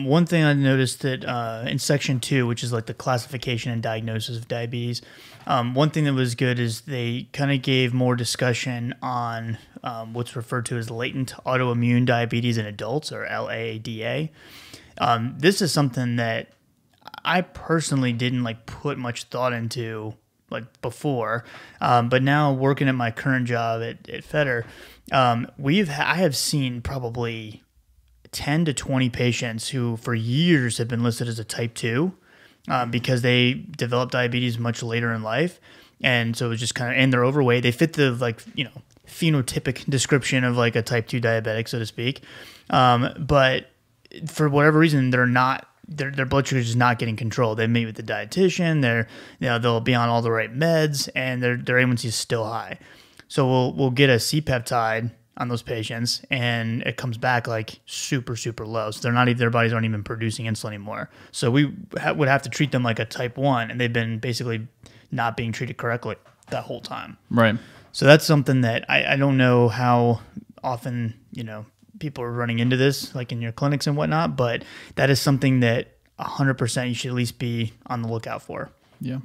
One thing I noticed that uh, in section two, which is like the classification and diagnosis of diabetes, um, one thing that was good is they kind of gave more discussion on um, what's referred to as latent autoimmune diabetes in adults, or LADA. Um, this is something that I personally didn't like put much thought into like before, um, but now working at my current job at, at Feder, um, we've I have seen probably 10 to 20 patients who for years have been listed as a type 2 um, because they developed diabetes much later in life and so it's just kind of and they're overweight they fit the like you know phenotypic description of like a type 2 diabetic so to speak um, but for whatever reason they're not their, their blood sugar is not getting controlled. They meet with the dietitian. They're you know they'll be on all the right meds, and their their A1C is still high. So we'll we'll get a C peptide on those patients, and it comes back like super super low. So they're not even their bodies aren't even producing insulin anymore. So we ha- would have to treat them like a type one, and they've been basically not being treated correctly that whole time. Right. So that's something that I, I don't know how often you know people are running into this, like in your clinics and whatnot, but that is something that 100% you should at least be on the lookout for. Yeah.